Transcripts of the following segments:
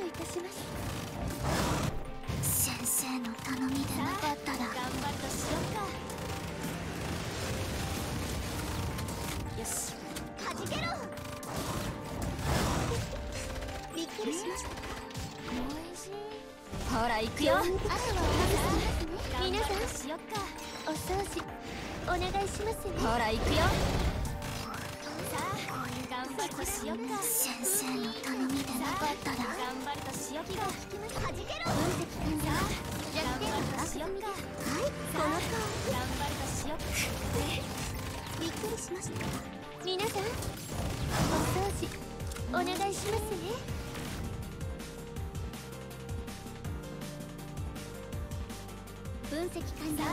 いたします。先生の頼みでなかったら。頑張るとしようか。よし。はじけろ。びっくりしました。かおいしい。ほら行くよ。あとはお任せしますね。皆さんお掃除お願いしますね。ほら行くよ。さあ頑張るとしよっか先生の頼みでなかったら。頑張るとしよっかはじけろ分析官さあ頑張るとしよっかはい。このと頑張るとしよっかびっくりしました皆さんお掃除お願い。しますね分析完了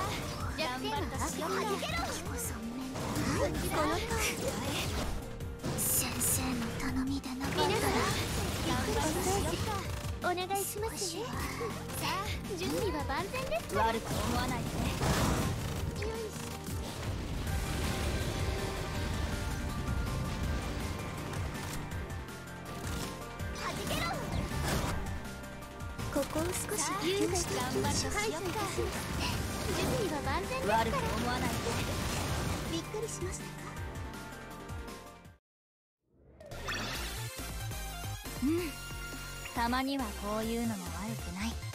弱点は発表だこの先お願いしますねさあ準備は万全です悪く思わないでねここを少し優雅に頑張りしようか準備は万全ですから悪く思わないでびっくりしましたかうん。たまにはこういうのも悪くない。